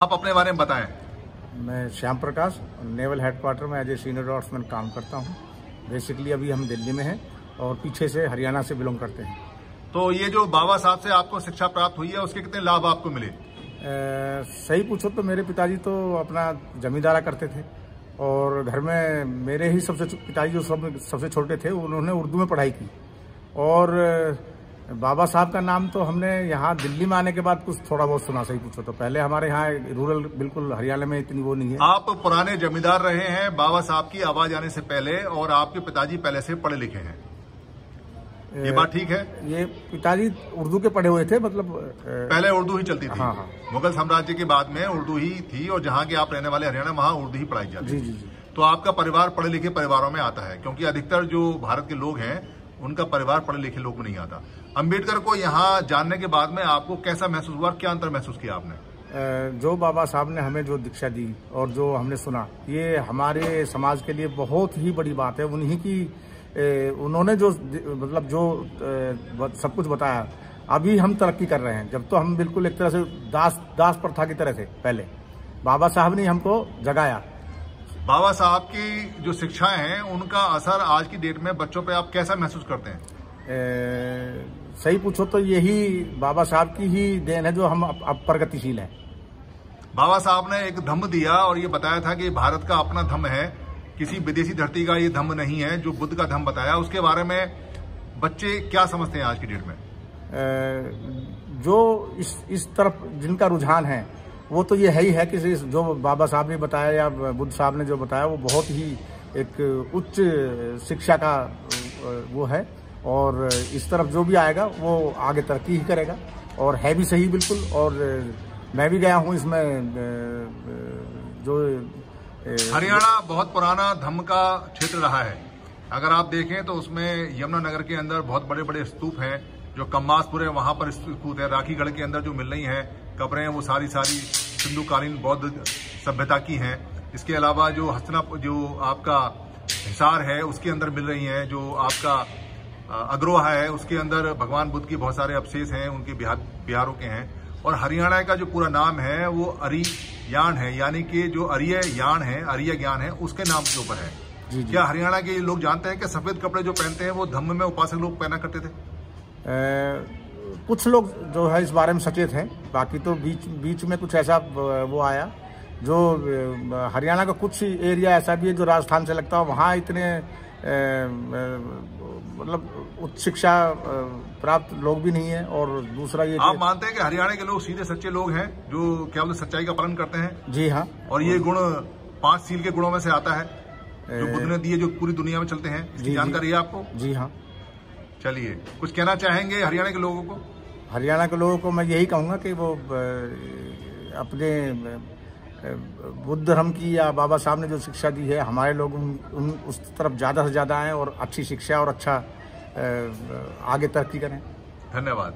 आप अपने बारे में बताएँ। मैं श्याम प्रकाश नेवल हेडक्वार्टर में एज ए सीनियर ड्राफ्ट्समैन काम करता हूँ। बेसिकली अभी हम दिल्ली में हैं और पीछे से हरियाणा से बिलोंग करते हैं। तो ये जो बाबा साहब से आपको शिक्षा प्राप्त हुई है उसके कितने लाभ आपको मिले? ए, सही पूछो तो मेरे पिताजी तो अपना जमींदारा करते थे। और घर में मेरे ही सबसे पिताजी जो सब सबसे छोटे थे उन्होंने उर्दू में पढ़ाई की। और बाबा साहब का नाम तो हमने यहाँ दिल्ली में आने के बाद कुछ थोड़ा बहुत सुना सही पूछो तो। पहले हमारे यहाँ रूरल बिल्कुल हरियाणा में इतनी वो नहीं है। आप पुराने जमींदार रहे हैं बाबा साहब की आवाज़ आने से पहले और आपके पिताजी पहले से पढ़े लिखे हैं। ये बात ठीक है? ये पिताजी उर्दू के पढ़े हुए थे मतलब पहले उर्दू ही चलती थी। हाँ हाँ। मुगल साम्राज्य के बाद में उर्दू ही थी और जहाँ के आप रहने वाले हरियाणा वहाँ उर्दू ही पढ़ाई जाती जी जी जी। तो आपका परिवार पढ़े लिखे परिवारों में आता है क्योंकि अधिकतर जो भारत के लोग हैं उनका परिवार पढ़े लिखे लोग नहीं आता। अंबेडकर को यहाँ जानने के बाद में आपको कैसा महसूस हुआ? क्या अंतर महसूस किया आपने? जो बाबा साहब ने हमें जो दीक्षा दी और जो हमने सुना, ये हमारे समाज के लिए बहुत ही बड़ी बात है। उन्हीं की उन्होंने जो मतलब जो सब कुछ बताया, अभी हम तरक्की कर रहे हैं। जब तो हम बिल्कुल एक तरह से दास दास प्रथा की तरह थे पहले। बाबा साहब ने हमको जगाया। बाबा साहब की जो शिक्षाएँ हैं उनका असर आज की डेट में बच्चों पे आप कैसा महसूस करते हैं? ए, सही पूछो तो यही बाबा साहब की ही देन है जो हम अब प्रगतिशील हैं। बाबा साहब ने एक धम्म दिया और ये बताया था कि भारत का अपना धम्म है किसी विदेशी धरती का ये धम्म नहीं है जो बुद्ध का धम्म बताया। उसके बारे में बच्चे क्या समझते हैं आज की डेट में? ए, जो इस इस तरफ़ जिनका रुझान है वो तो ये है ही है कि जो बाबा साहब ने बताया या बुद्ध साहब ने जो बताया, वो बहुत ही एक उच्च शिक्षा का वो है। और इस तरफ़ जो भी आएगा, वो आगे तरक्की ही करेगा। और है भी सही बिल्कुल। और मैं भी गया हूँ इसमें जो हरियाणा बहुत पुराना धम्म का क्षेत्र रहा है। अगर आप देखें तो उसमें यमुना नगर के अंदर बहुत बड़े बड़े स्तूप हैं। जो कम्मासपुर है वहाँ पर स्तूप है राखीगढ़ के अंदर जो मिल रही हैं कब्रें हैं वो सारी सारी सिंधुकालीन बौद्ध सभ्यता की हैं। इसके अलावा जो हस्तना जो आपका हिसार है उसके अंदर मिल रही हैं जो आपका अग्रोहा है उसके अंदर भगवान बुद्ध के बहुत सारे अवशेष हैं उनके बिहार बिहारों के हैं। और हरियाणा का जो पूरा नाम है वो अरी यान है यानी कि जो अरिय यान है अरिय ज्ञान है उसके नाम के ऊपर है। जी जी। क्या हरियाणा के लोग जानते हैं कि सफ़ेद कपड़े जो पहनते हैं वो धम्म में उपासक लोग पहना करते थे? कुछ लोग जो है इस बारे में सचेत हैं। बाकी तो बीच बीच में कुछ ऐसा वो आया जो हरियाणा का कुछ एरिया ऐसा भी है जो राजस्थान से लगता है वहाँ इतने मतलब उच्च शिक्षा प्राप्त लोग भी नहीं है और दूसरा ये आप मानते हैं कि हरियाणा के लोग सीधे सच्चे लोग हैं जो क्या बोलते सच्चाई का पालन करते हैं? जी हाँ। और ये गुण पाँच सील के गुणों में से आता है जो बुद्ध ने दिए जो पूरी दुनिया में चलते हैं इसकी जानकारी है आपको? जी हाँ। चलिए कुछ कहना चाहेंगे हरियाणा के लोगों को? हरियाणा के लोगों को मैं यही कहूँगा कि वो अपने बुद्ध धर्म की या बाबा साहब ने जो शिक्षा दी है हमारे लोग उन, उन उस तरफ़ ज़्यादा से ज़्यादा आएँ और अच्छी शिक्षा और अच्छा आगे तरक्की करें। धन्यवाद।